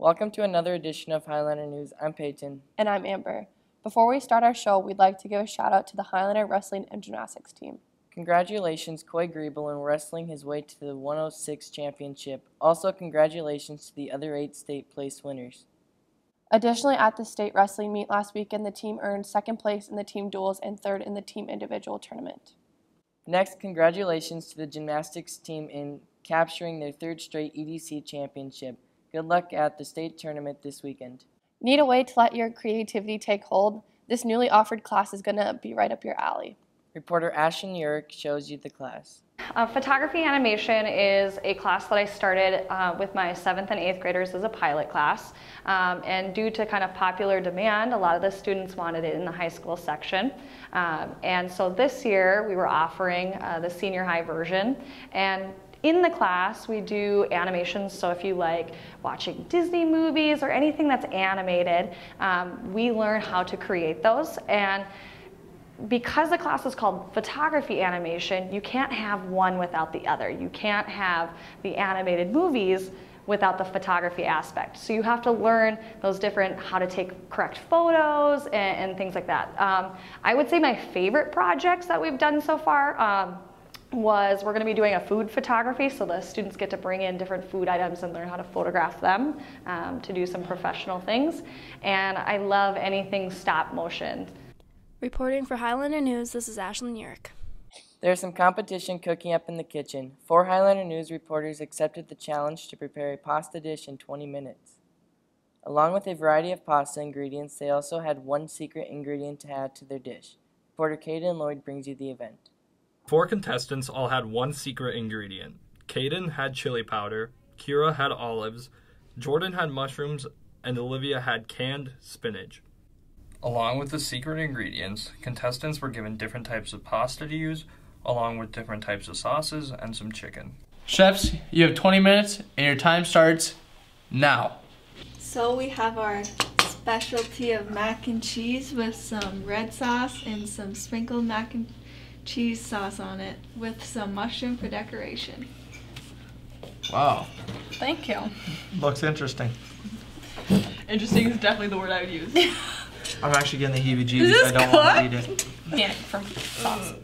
Welcome to another edition of Hi-Liner News. I'm Peyton. And I'm Amber. Before we start our show, we'd like to give a shout out to the Hi-Liner Wrestling and Gymnastics team. Congratulations, Coy Griebel, in wrestling his way to the 106 championship. Also, congratulations to the other eight state place winners. Additionally, at the state wrestling meet last weekend, the team earned second place in the team duels and third in the team individual tournament. Next, congratulations to the gymnastics team in capturing their third straight EDC championship. Good luck at the state tournament this weekend. Need a way to let your creativity take hold? This newly offered class is going to be right up your alley. Reporter Ashton Yurick shows you the class. Uh, photography animation is a class that I started uh, with my seventh and eighth graders as a pilot class. Um, and due to kind of popular demand, a lot of the students wanted it in the high school section. Um, and so this year we were offering uh, the senior high version. And in the class, we do animations. So if you like watching Disney movies or anything that's animated, um, we learn how to create those. And because the class is called photography animation, you can't have one without the other. You can't have the animated movies without the photography aspect. So you have to learn those different, how to take correct photos and, and things like that. Um, I would say my favorite projects that we've done so far um, was we're going to be doing a food photography so the students get to bring in different food items and learn how to photograph them um, to do some professional things. And I love anything stop motion. Reporting for Hi-Liner News, this is Ashlyn Yurick. There's some competition cooking up in the kitchen. Four Hi-Liner News reporters accepted the challenge to prepare a pasta dish in 20 minutes. Along with a variety of pasta ingredients, they also had one secret ingredient to add to their dish. Reporter Caden Lloyd brings you the event. Four contestants all had one secret ingredient. Caden had chili powder, Kira had olives, Jordan had mushrooms, and Olivia had canned spinach. Along with the secret ingredients, contestants were given different types of pasta to use, along with different types of sauces and some chicken. Chefs, you have 20 minutes and your time starts now. So we have our specialty of mac and cheese with some red sauce and some sprinkled mac and cheese sauce on it with some mushroom for decoration. Wow. Thank you. Looks interesting. Interesting is definitely the word I would use. I'm actually getting the heebie Is jeebies. I don't want to cooked? eat it. Panic from sauce.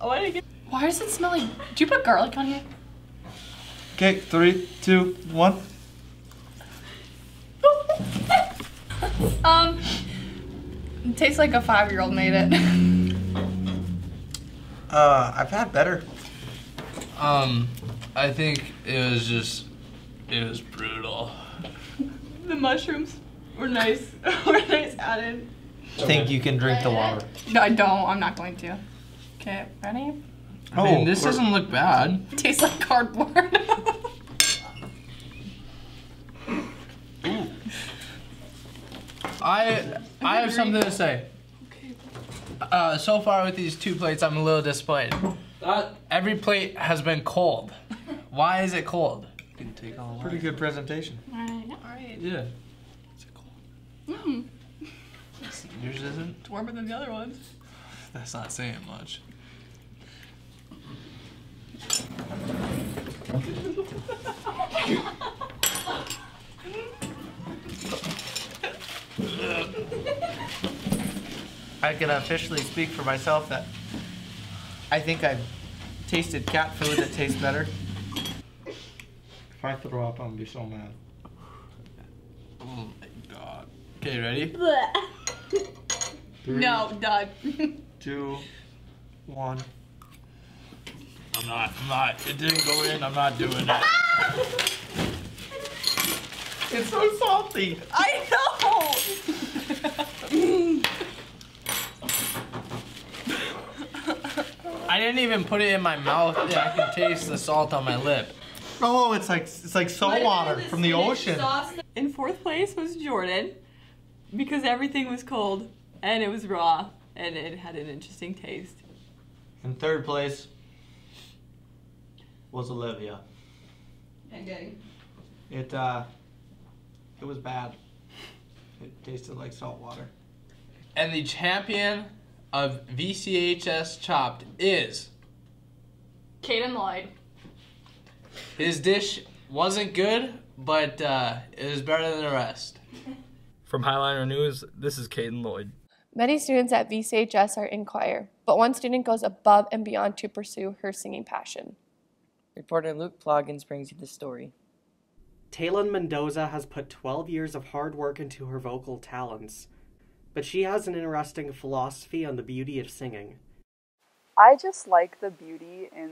Why, did I get... Why does it smell like. Do you put garlic on here? Okay, three, two, one. Um. It tastes like a five year old made it. Uh, I've had better. Um, I think it was just, it was brutal. the mushrooms were nice. were nice added. I think you can drink the water. No, I don't. I'm not going to. Okay, ready? I mean, Oh, this we're- doesn't look bad. Tastes like cardboard. I, I have something to say. Uh, so far with these two plates, I'm a little disappointed. Every plate has been cold. Why is it cold? Pretty good presentation. Alright. Yeah. Mm, Yours isn't? it's warmer than the other ones. That's not saying much. I can officially speak for myself that I think I've tasted cat food that tastes better. If I throw up, I'm gonna be so mad. Oh my god. Okay, ready? Three, No, done. two, one. I'm not, I'm not. It didn't go in. I'm not doing it. It's so salty. I know! I didn't even put it in my mouth. I can taste the salt on my lip. Oh, it's like it's like salt water from the ocean. In fourth place was Jordan because everything was cold and it was raw and it had an interesting taste. In third place was Olivia. Okay. It uh, it was bad. It tasted like salt water. And the champion of VCHS Chopped is. Caden Lloyd. His dish wasn't good, but uh, it was better than the rest. From Hi-Liner News, this is Caden Lloyd. Many students at VCHS are in choir, but one student goes above and beyond to pursue her singing passion. Reporter Luke Ploggins brings you the story. Taylon Mendoza has put 12 years of hard work into her vocal talents, but she has an interesting philosophy on the beauty of singing. I just like the beauty in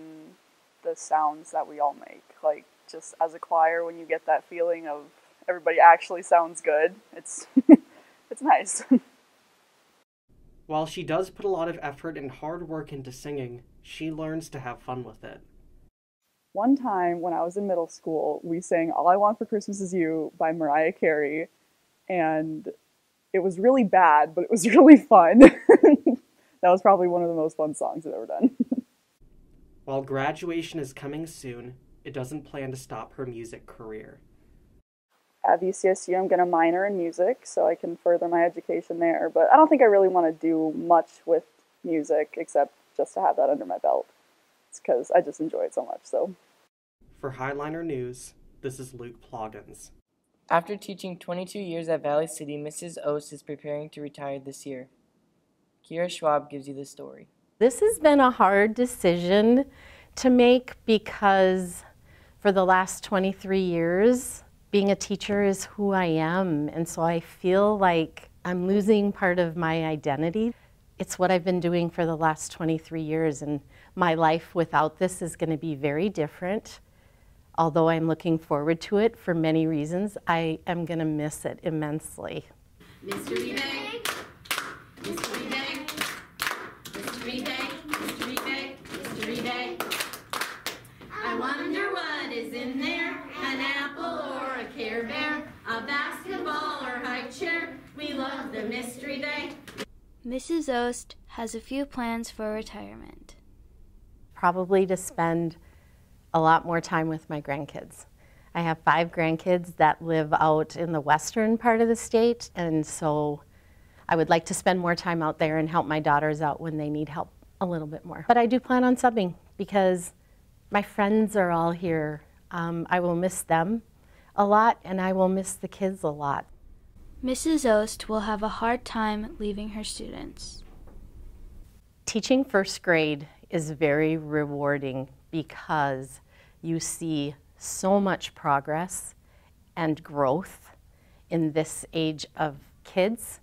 the sounds that we all make. Like, just as a choir, when you get that feeling of everybody actually sounds good, it's, it's nice. While she does put a lot of effort and hard work into singing, she learns to have fun with it. One time when I was in middle school, we sang All I Want for Christmas Is You by Mariah Carey, and it was really bad, but it was really fun. that was probably one of the most fun songs I've ever done. While graduation is coming soon, it doesn't plan to stop her music career. At VCSU, I'm going to minor in music so I can further my education there, but I don't think I really want to do much with music except just to have that under my belt. It's because I just enjoy it so much, so. For Hi-Liner News, this is Luke Ploggins. After teaching 22 years at Valley City, Mrs. Ost is preparing to retire this year. Kira Schwab gives you the story. This has been a hard decision to make because for the last 23 years, being a teacher is who I am. And so I feel like I'm losing part of my identity. It's what I've been doing for the last 23 years, and my life without this is going to be very different. Although I'm looking forward to it for many reasons, I am going to miss it immensely. Mystery bag. I wonder what is in there, an apple or a Care Bear, a basketball or high chair. We love the mystery bag. Mrs. Ost has a few plans for retirement. Probably to spend a lot more time with my grandkids. I have five grandkids that live out in the western part of the state, and so I would like to spend more time out there and help my daughters out when they need help a little bit more. But I do plan on subbing because my friends are all here. Um, I will miss them a lot, and I will miss the kids a lot. Mrs. Ost will have a hard time leaving her students. Teaching first grade is very rewarding because you see so much progress and growth in this age of kids.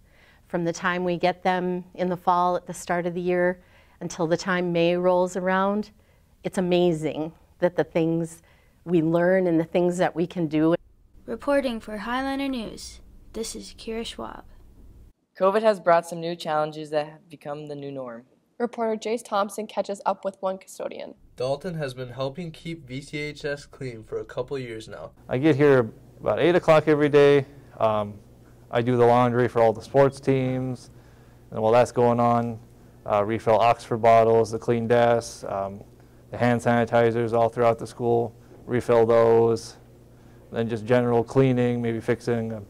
From the time we get them in the fall at the start of the year until the time May rolls around, it's amazing that the things we learn and the things that we can do. Reporting for Hi-Liner News, this is Kira Schwab. COVID has brought some new challenges that have become the new norm. Reporter Jace Thompson catches up with one custodian. Dalton has been helping keep VCHS clean for a couple years now. I get here about 8 o'clock every day. Um, I do the laundry for all the sports teams. And while that's going on, uh, refill Oxford bottles, the clean desks, um, the hand sanitizers all throughout the school, refill those. Then just general cleaning, maybe fixing a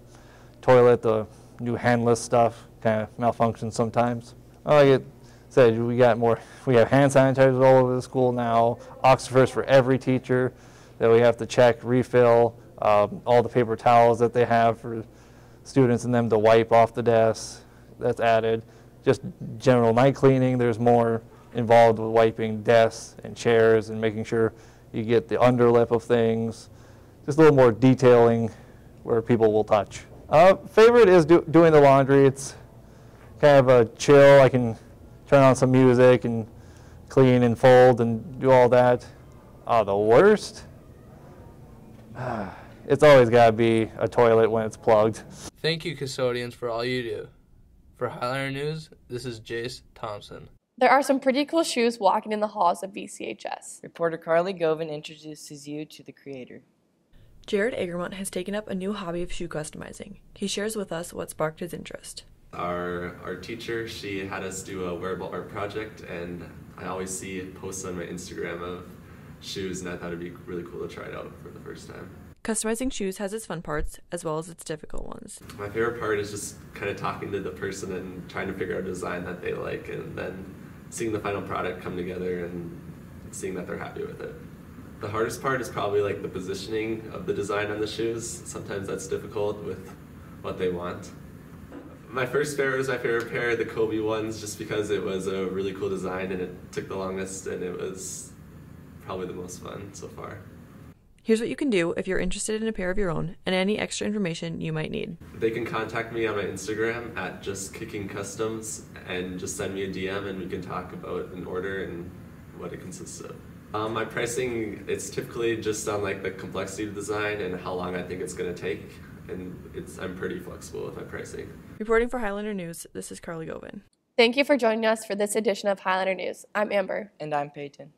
toilet, the new handless stuff kind of malfunctions sometimes. I like it said we got more we have hand sanitizers all over the school now oxyfers for every teacher that we have to check refill um, all the paper towels that they have for students and them to wipe off the desks. That's added. Just general night cleaning there's more involved with wiping desks and chairs and making sure you get the underlip of things. Just a little more detailing where people will touch. Uh, favorite is do, doing the laundry. It's kind of a chill. I can turn on some music and clean and fold and do all that. Uh, the worst? it's always got to be a toilet when it's plugged. Thank you, custodians, for all you do. For Hi-Liner News, this is Jace Thompson. There are some pretty cool shoes walking in the halls of VCHS. Reporter Carly Govan introduces you to the creator. Jared Egermont has taken up a new hobby of shoe customizing. He shares with us what sparked his interest. Our, our teacher, she had us do a wearable art project, and I always see posts on my Instagram of shoes, and I thought it'd be really cool to try it out for the first time. Customizing shoes has its fun parts as well as its difficult ones. My favorite part is just kind of talking to the person and trying to figure out a design that they like, and then seeing the final product come together and seeing that they're happy with it. The hardest part is probably like the positioning of the design on the shoes. Sometimes that's difficult with what they want. My first pair was my favorite pair, the Kobe ones, just because it was a really cool design and it took the longest and it was probably the most fun so far. Here's what you can do if you're interested in a pair of your own and any extra information you might need. They can contact me on my Instagram at just kicking customs and just send me a DM and we can talk about an order and what it consists of. Um, my pricing it's typically just on like the complexity of the design and how long I think it's going to take, and it's I'm pretty flexible with my pricing. Reporting for Hi-Liner News, this is Carly Govin. Thank you for joining us for this edition of Hi-Liner News. I'm Amber. And I'm Peyton.